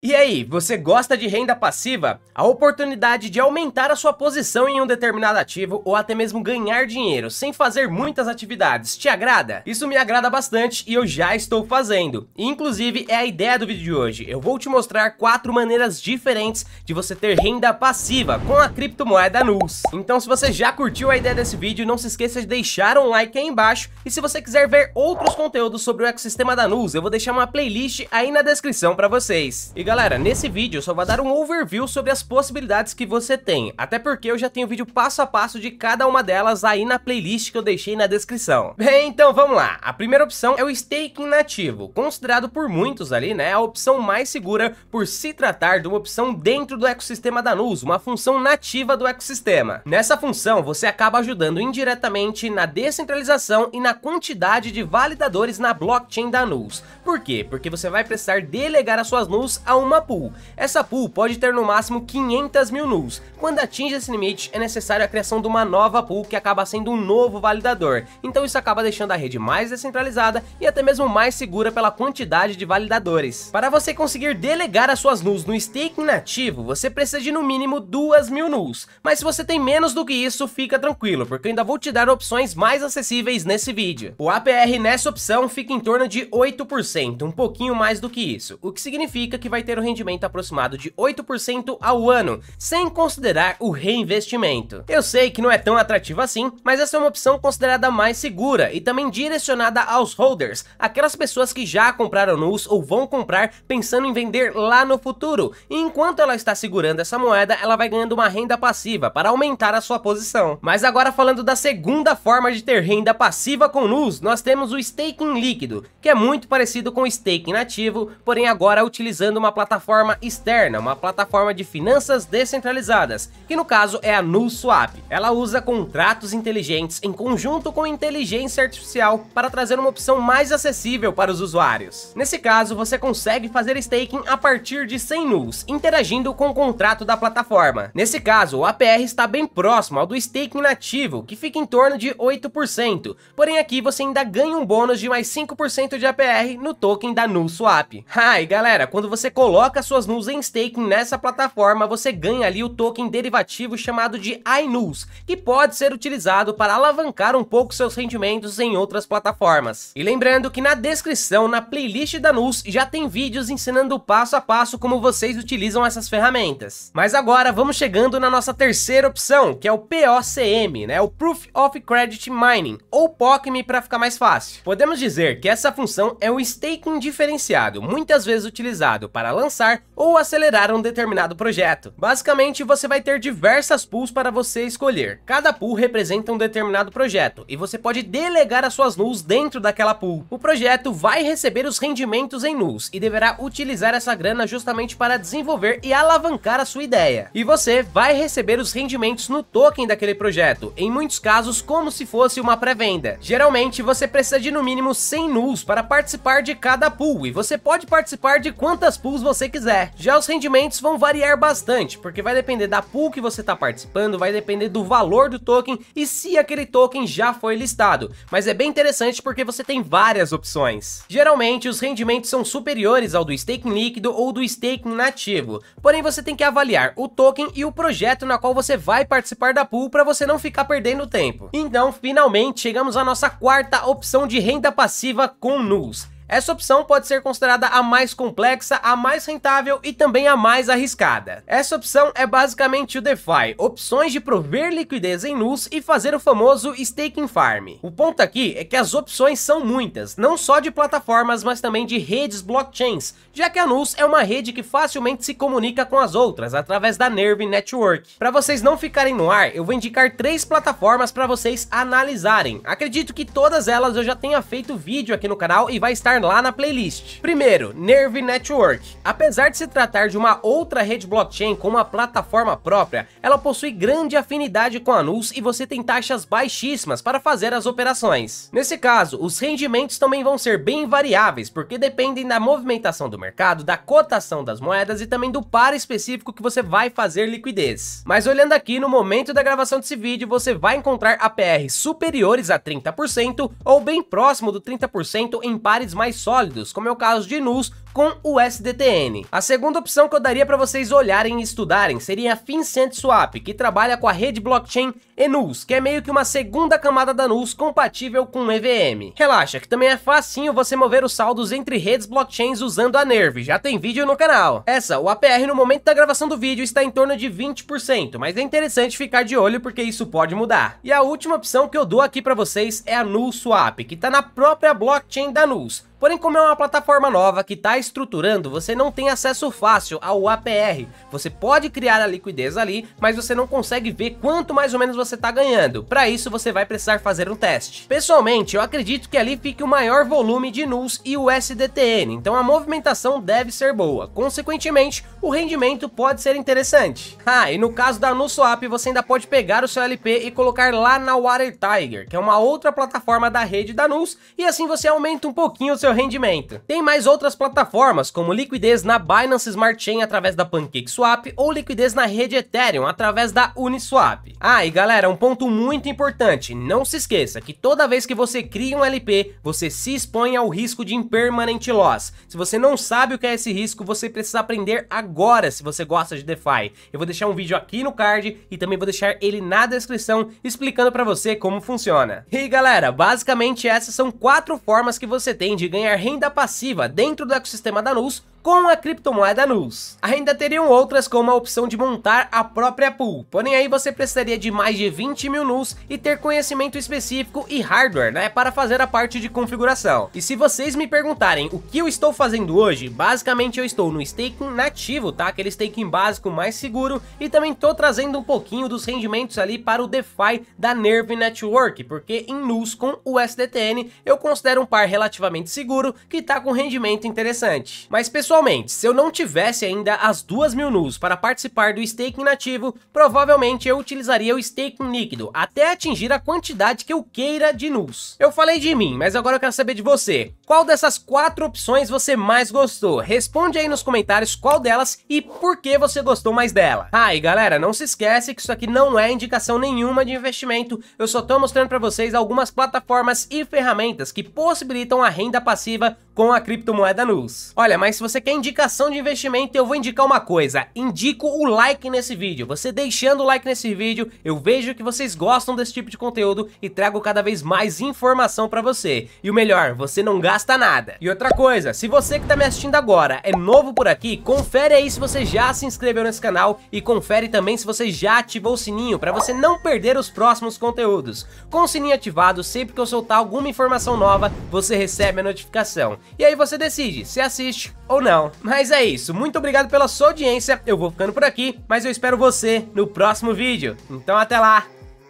E aí, você gosta de renda passiva? A oportunidade de aumentar a sua posição em um determinado ativo ou até mesmo ganhar dinheiro sem fazer muitas atividades te agrada? Isso me agrada bastante e eu já estou fazendo. E, inclusive é a ideia do vídeo de hoje. Eu vou te mostrar quatro maneiras diferentes de você ter renda passiva com a criptomoeda NUS. Então se você já curtiu a ideia desse vídeo, não se esqueça de deixar um like aí embaixo. E se você quiser ver outros conteúdos sobre o ecossistema da NUS, eu vou deixar uma playlist aí na descrição para vocês. E galera, nesse vídeo eu só vou dar um overview sobre as possibilidades que você tem, até porque eu já tenho vídeo passo a passo de cada uma delas aí na playlist que eu deixei na descrição. Bem, então vamos lá. A primeira opção é o staking nativo, considerado por muitos ali, né, a opção mais segura por se tratar de uma opção dentro do ecossistema da NUS, uma função nativa do ecossistema. Nessa função, você acaba ajudando indiretamente na descentralização e na quantidade de validadores na blockchain da NUS. Por quê? Porque você vai precisar delegar as suas NUS a uma pool. Essa pool pode ter no máximo 500 mil NUs. Quando atinge esse limite, é necessário a criação de uma nova pool que acaba sendo um novo validador. Então isso acaba deixando a rede mais descentralizada e até mesmo mais segura pela quantidade de validadores. Para você conseguir delegar as suas NUs no staking nativo, você precisa de no mínimo 2 mil NUs. Mas se você tem menos do que isso, fica tranquilo, porque eu ainda vou te dar opções mais acessíveis nesse vídeo. O APR nessa opção fica em torno de 8%, um pouquinho mais do que isso, o que significa que vai ter um rendimento aproximado de 8% ao ano, sem considerar o reinvestimento. Eu sei que não é tão atrativo assim, mas essa é uma opção considerada mais segura e também direcionada aos holders, aquelas pessoas que já compraram NUS ou vão comprar pensando em vender lá no futuro, e enquanto ela está segurando essa moeda, ela vai ganhando uma renda passiva para aumentar a sua posição. Mas agora falando da segunda forma de ter renda passiva com NUS, nós temos o staking líquido, que é muito parecido com o staking nativo, porém agora utilizando uma plataforma externa, uma plataforma de finanças descentralizadas, que no caso é a NuSwap. Ela usa contratos inteligentes em conjunto com inteligência artificial para trazer uma opção mais acessível para os usuários. Nesse caso, você consegue fazer staking a partir de 100 NUs, interagindo com o contrato da plataforma. Nesse caso, o APR está bem próximo ao do staking nativo, que fica em torno de 8%, porém aqui você ainda ganha um bônus de mais 5% de APR no token da NuSwap. Ah, e galera, quando você coloca suas NUs em staking nessa plataforma, você ganha ali o token derivativo chamado de iNUs, que pode ser utilizado para alavancar um pouco seus rendimentos em outras plataformas. E lembrando que na descrição, na playlist da NUS, já tem vídeos ensinando passo a passo como vocês utilizam essas ferramentas. Mas agora vamos chegando na nossa terceira opção, que é o POCM, né, o Proof of Credit Mining, ou POCM para ficar mais fácil. Podemos dizer que essa função é o staking diferenciado, muitas vezes utilizado para lançar ou acelerar um determinado projeto. Basicamente, você vai ter diversas pools para você escolher. Cada pool representa um determinado projeto e você pode delegar as suas NUs dentro daquela pool. O projeto vai receber os rendimentos em NUs e deverá utilizar essa grana justamente para desenvolver e alavancar a sua ideia. E você vai receber os rendimentos no token daquele projeto, em muitos casos como se fosse uma pré-venda. Geralmente, você precisa de no mínimo 100 NUs para participar de cada pool e você pode participar de quantas pools você quiser. Já os rendimentos vão variar bastante, porque vai depender da pool que você está participando, vai depender do valor do token e se aquele token já foi listado. Mas é bem interessante porque você tem várias opções. Geralmente os rendimentos são superiores ao do staking líquido ou do staking nativo, porém você tem que avaliar o token e o projeto na qual você vai participar da pool para você não ficar perdendo tempo. Então, finalmente chegamos à nossa quarta opção de renda passiva com NUS essa opção pode ser considerada a mais complexa, a mais rentável e também a mais arriscada. Essa opção é basicamente o DeFi, opções de prover liquidez em NUS e fazer o famoso staking farm. O ponto aqui é que as opções são muitas, não só de plataformas, mas também de redes blockchains, já que a NUS é uma rede que facilmente se comunica com as outras através da Nerve Network. Para vocês não ficarem no ar, eu vou indicar três plataformas para vocês analisarem. Acredito que todas elas eu já tenha feito vídeo aqui no canal e vai estar lá na playlist. Primeiro, Nerve Network. Apesar de se tratar de uma outra rede blockchain com uma plataforma própria, ela possui grande afinidade com a NUS e você tem taxas baixíssimas para fazer as operações. Nesse caso, os rendimentos também vão ser bem variáveis, porque dependem da movimentação do mercado, da cotação das moedas e também do par específico que você vai fazer liquidez. Mas olhando aqui no momento da gravação desse vídeo, você vai encontrar APR superiores a 30% ou bem próximo do 30% em pares mais mais sólidos, como é o caso de NUS com o SDTN. A segunda opção que eu daria para vocês olharem e estudarem seria a FinCent Swap, que trabalha com a rede blockchain Enus, que é meio que uma segunda camada da Nus compatível com EVM. Relaxa, que também é facinho você mover os saldos entre redes blockchains usando a Nerve, já tem vídeo no canal. Essa, o APR no momento da gravação do vídeo está em torno de 20%, mas é interessante ficar de olho porque isso pode mudar. E a última opção que eu dou aqui para vocês é a Nus Swap, que está na própria blockchain da Nus. Porém, como é uma plataforma nova que está estruturando, você não tem acesso fácil ao APR. Você pode criar a liquidez ali, mas você não consegue ver quanto mais ou menos você está ganhando. Para isso, você vai precisar fazer um teste. Pessoalmente, eu acredito que ali fique o maior volume de NUS e o SDTN, então a movimentação deve ser boa. Consequentemente, o rendimento pode ser interessante. Ah, e no caso da NuSwap, você ainda pode pegar o seu LP e colocar lá na Water Tiger, que é uma outra plataforma da rede da NUS, e assim você aumenta um pouquinho o seu seu rendimento. Tem mais outras plataformas, como liquidez na Binance Smart Chain através da PancakeSwap ou liquidez na rede Ethereum através da Uniswap. Ah, e galera, um ponto muito importante, não se esqueça que toda vez que você cria um LP, você se expõe ao risco de impermanent loss. Se você não sabe o que é esse risco, você precisa aprender agora se você gosta de DeFi. Eu vou deixar um vídeo aqui no card e também vou deixar ele na descrição explicando para você como funciona. E galera, basicamente essas são quatro formas que você tem de ganhar renda passiva dentro do ecossistema da NUS com a criptomoeda NUS. Ainda teriam outras como a opção de montar a própria pool, porém aí você precisaria de mais de 20 mil NUS e ter conhecimento específico e hardware, né, para fazer a parte de configuração. E se vocês me perguntarem o que eu estou fazendo hoje, basicamente eu estou no staking nativo, tá, aquele staking básico mais seguro e também estou trazendo um pouquinho dos rendimentos ali para o DeFi da Nerve Network, porque em NUS com o SDTN eu considero um par relativamente seguro que está com rendimento interessante. Mas pessoal, Pessoalmente, se eu não tivesse ainda as duas mil NUs para participar do staking nativo, provavelmente eu utilizaria o staking líquido até atingir a quantidade que eu queira de NUs. Eu falei de mim, mas agora eu quero saber de você. Qual dessas quatro opções você mais gostou? Responde aí nos comentários qual delas e por que você gostou mais dela. Ah, e galera, não se esquece que isso aqui não é indicação nenhuma de investimento, eu só tô mostrando para vocês algumas plataformas e ferramentas que possibilitam a renda passiva com a criptomoeda NUS. Olha, mas se você quer indicação de investimento, eu vou indicar uma coisa. Indico o like nesse vídeo. Você deixando o like nesse vídeo, eu vejo que vocês gostam desse tipo de conteúdo e trago cada vez mais informação para você. E o melhor, você não gasta nada. E outra coisa, se você que tá me assistindo agora é novo por aqui, confere aí se você já se inscreveu nesse canal e confere também se você já ativou o sininho para você não perder os próximos conteúdos. Com o sininho ativado, sempre que eu soltar alguma informação nova, você recebe a notificação. E aí você decide se assiste ou não. Mas é isso, muito obrigado pela sua audiência, eu vou ficando por aqui, mas eu espero você no próximo vídeo. Então até lá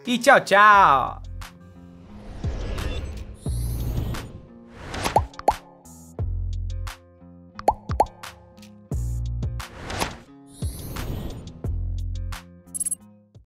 e tchau, tchau!